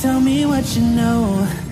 Tell me what you know.